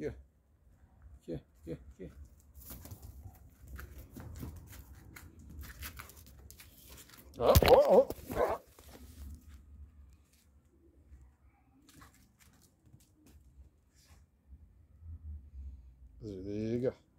뛰어 뛰어 뛰어 뛰어 어, 어, 어. There you go.